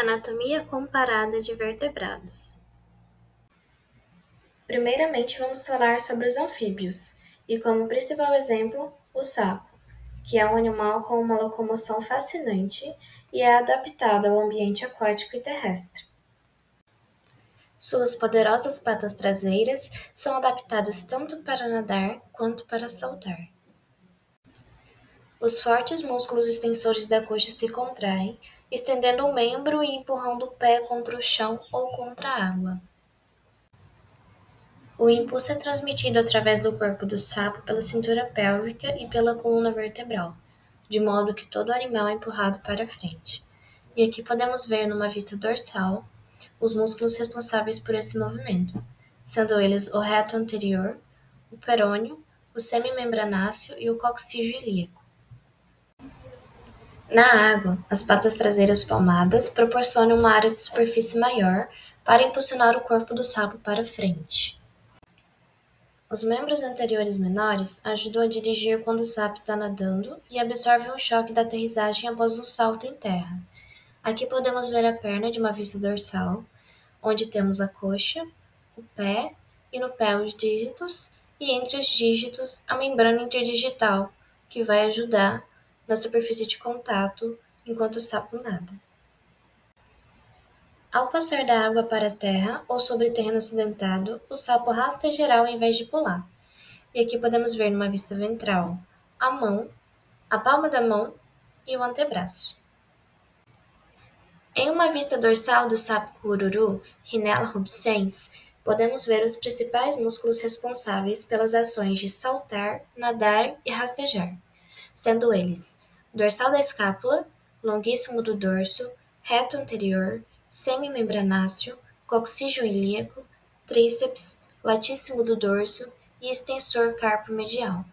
Anatomia comparada de vertebrados. Primeiramente, vamos falar sobre os anfíbios, e como principal exemplo, o sapo, que é um animal com uma locomoção fascinante e é adaptado ao ambiente aquático e terrestre. Suas poderosas patas traseiras são adaptadas tanto para nadar quanto para saltar. Os fortes músculos extensores da coxa se contraem, estendendo o membro e empurrando o pé contra o chão ou contra a água. O impulso é transmitido através do corpo do sapo pela cintura pélvica e pela coluna vertebral, de modo que todo o animal é empurrado para frente. E aqui podemos ver numa vista dorsal os músculos responsáveis por esse movimento, sendo eles o reto anterior, o perônio, o semimembranáceo e o coccígeo ilíaco. Na água, as patas traseiras palmadas proporcionam uma área de superfície maior para impulsionar o corpo do sapo para frente. Os membros anteriores menores ajudam a dirigir quando o sapo está nadando e absorvem o choque da aterrissagem após um salto em terra. Aqui podemos ver a perna de uma vista dorsal, onde temos a coxa, o pé e no pé os dígitos e entre os dígitos a membrana interdigital, que vai ajudar na superfície de contato enquanto o sapo nada. Ao passar da água para a terra ou sobre terreno acidentado, o sapo rastejará ao invés de pular. E aqui podemos ver numa vista ventral a mão, a palma da mão e o antebraço. Em uma vista dorsal do sapo cururu, Rhinella rubescens, podemos ver os principais músculos responsáveis pelas ações de saltar, nadar e rastejar, sendo eles dorsal da escápula, longuíssimo do dorso, reto anterior, semimembranáceo, coccígeo ilíaco, tríceps, latíssimo do dorso e extensor carpo medial.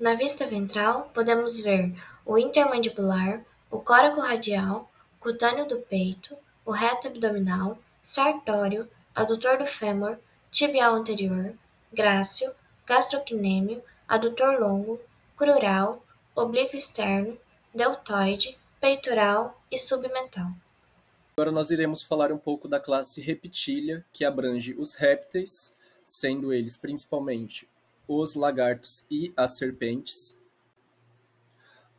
Na vista ventral, podemos ver o intermandibular, o córaco radial, cutâneo do peito, o reto abdominal, sartório, adutor do fêmur, tibial anterior, grácil, gastrocnêmio, adutor longo, crural, oblíquo externo, deltoide, peitoral e submental. Agora nós iremos falar um pouco da classe Reptilia, que abrange os répteis, sendo eles principalmente os lagartos e as serpentes.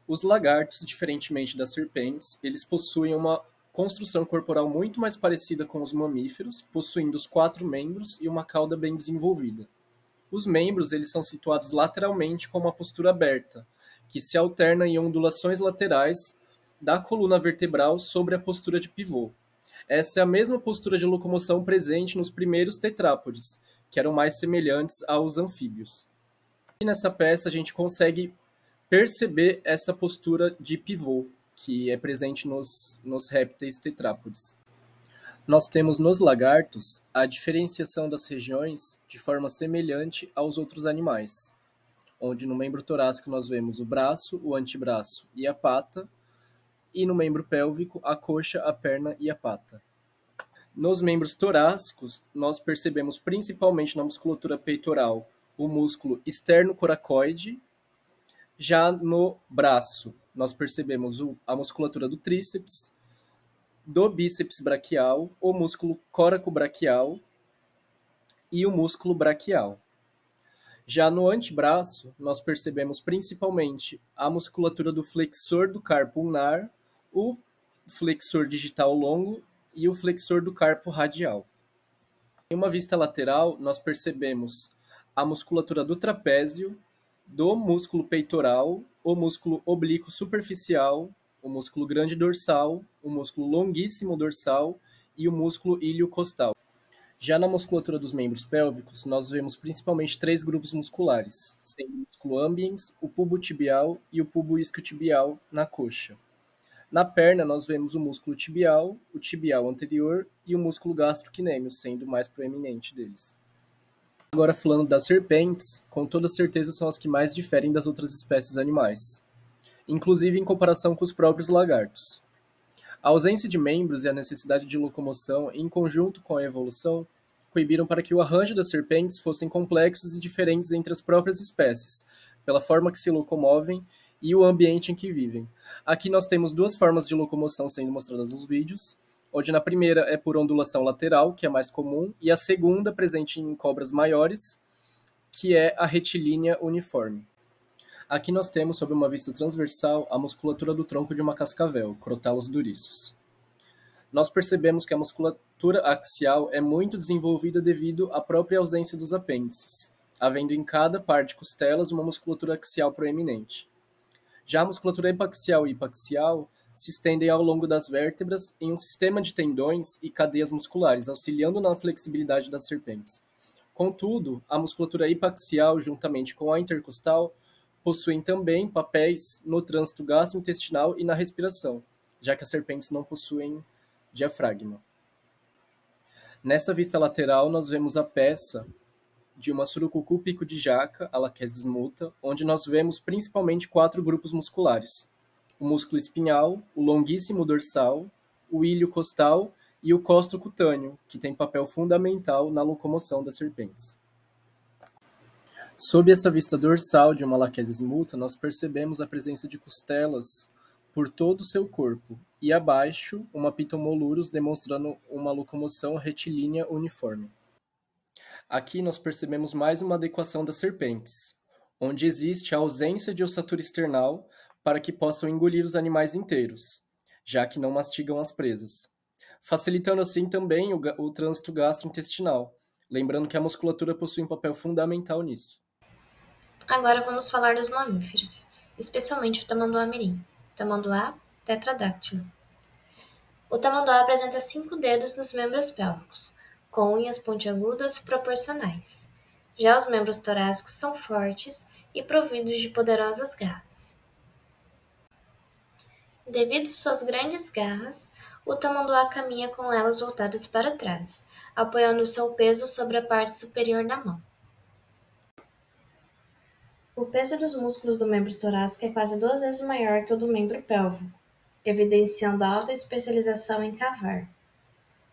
Os lagartos, diferentemente das serpentes, eles possuem uma construção corporal muito mais parecida com os mamíferos, possuindo os quatro membros e uma cauda bem desenvolvida. Os membros eles são situados lateralmente com uma postura aberta, que se alterna em ondulações laterais da coluna vertebral sobre a postura de pivô. Essa é a mesma postura de locomoção presente nos primeiros tetrápodes, que eram mais semelhantes aos anfíbios. E nessa peça a gente consegue perceber essa postura de pivô, que é presente nos, nos répteis tetrápodes. Nós temos nos lagartos a diferenciação das regiões de forma semelhante aos outros animais, onde no membro torácico nós vemos o braço, o antebraço e a pata, e no membro pélvico a coxa, a perna e a pata. Nos membros torácicos, nós percebemos principalmente na musculatura peitoral o músculo externo-coracoide. Já no braço, nós percebemos a musculatura do tríceps, do bíceps braquial, o músculo coracobraquial e o músculo braquial. Já no antebraço, nós percebemos principalmente a musculatura do flexor do carpo ulnar, o flexor digital longo e o flexor do carpo radial. Em uma vista lateral, nós percebemos a musculatura do trapézio, do músculo peitoral, o músculo oblíquo superficial, o músculo grande dorsal, o músculo longuíssimo dorsal e o músculo ilho costal. Já na musculatura dos membros pélvicos, nós vemos principalmente três grupos musculares, sendo o músculo ambiens, o pubo tibial e o pubo isquiotibial na coxa. Na perna, nós vemos o músculo tibial, o tibial anterior e o músculo gastrocnêmio, sendo o mais proeminente deles. Agora, falando das serpentes, com toda certeza são as que mais diferem das outras espécies animais, inclusive em comparação com os próprios lagartos. A ausência de membros e a necessidade de locomoção, em conjunto com a evolução, coibiram para que o arranjo das serpentes fossem complexos e diferentes entre as próprias espécies, pela forma que se locomovem e o ambiente em que vivem. Aqui nós temos duas formas de locomoção sendo mostradas nos vídeos, onde na primeira é por ondulação lateral, que é mais comum, e a segunda, presente em cobras maiores, que é a retilínea uniforme. Aqui nós temos, sob uma vista transversal, a musculatura do tronco de uma cascavel, crotalos duriços. Nós percebemos que a musculatura axial é muito desenvolvida devido à própria ausência dos apêndices, havendo em cada par de costelas uma musculatura axial proeminente. Já a musculatura epaxial e hipaxial se estendem ao longo das vértebras em um sistema de tendões e cadeias musculares, auxiliando na flexibilidade das serpentes. Contudo, a musculatura hipaxial, juntamente com a intercostal, possuem também papéis no trânsito gastrointestinal e na respiração, já que as serpentes não possuem diafragma. Nessa vista lateral, nós vemos a peça de uma surucucu pico de jaca, a laquesis muta, onde nós vemos principalmente quatro grupos musculares. O músculo espinhal, o longuíssimo dorsal, o ilho costal e o costo cutâneo, que tem papel fundamental na locomoção das serpentes. Sob essa vista dorsal de uma laquesis multa, nós percebemos a presença de costelas por todo o seu corpo, e abaixo uma pitomolurus demonstrando uma locomoção retilínea uniforme. Aqui nós percebemos mais uma adequação das serpentes, onde existe a ausência de ossatura external para que possam engolir os animais inteiros, já que não mastigam as presas, facilitando assim também o, o trânsito gastrointestinal, lembrando que a musculatura possui um papel fundamental nisso. Agora vamos falar dos mamíferos, especialmente o tamanduá-mirim. Tamanduá tetradáctilo. O tamanduá apresenta cinco dedos nos membros pélvicos, com unhas pontiagudas proporcionais. Já os membros torácicos são fortes e providos de poderosas garras. Devido suas grandes garras, o tamanduá caminha com elas voltadas para trás, apoiando seu peso sobre a parte superior da mão. O peso dos músculos do membro torácico é quase duas vezes maior que o do membro pélvico, evidenciando alta especialização em cavar.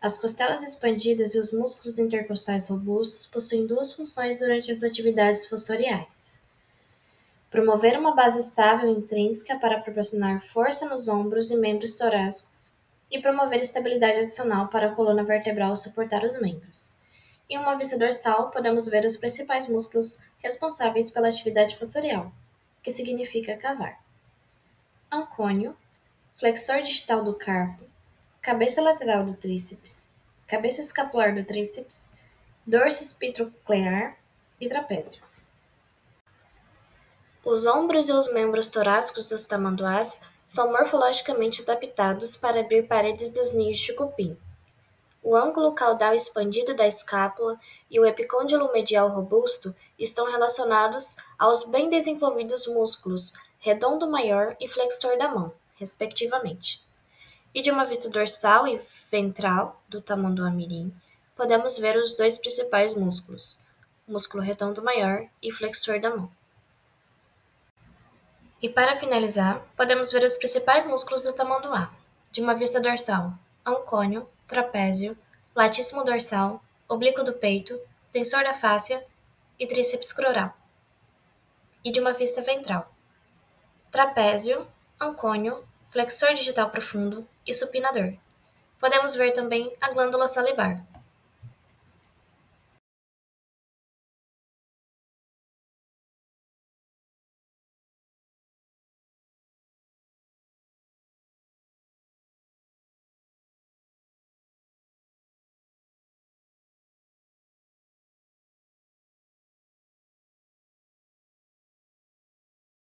As costelas expandidas e os músculos intercostais robustos possuem duas funções durante as atividades fossoriais. Promover uma base estável intrínseca para proporcionar força nos ombros e membros torácicos e promover estabilidade adicional para a coluna vertebral suportar os membros. Em uma vista dorsal, podemos ver os principais músculos responsáveis pela atividade fossorial, que significa cavar. Ancônio, flexor digital do carpo, cabeça lateral do tríceps, cabeça escapular do tríceps, dorso espintroclear e trapézio. Os ombros e os membros torácicos dos tamanduás são morfologicamente adaptados para abrir paredes dos ninhos de cupim. O ângulo caudal expandido da escápula e o epicôndilo medial robusto estão relacionados aos bem desenvolvidos músculos redondo maior e flexor da mão, respectivamente. E de uma vista dorsal e ventral do tamanduá-mirim, podemos ver os dois principais músculos, músculo redondo maior e flexor da mão. E para finalizar, podemos ver os principais músculos do tamanduá, de uma vista dorsal, ancônio, trapézio, latíssimo dorsal, oblíquo do peito, tensor da fáscia e tríceps crural. E de uma vista ventral, trapézio, ancônio, flexor digital profundo e supinador. Podemos ver também a glândula salivar.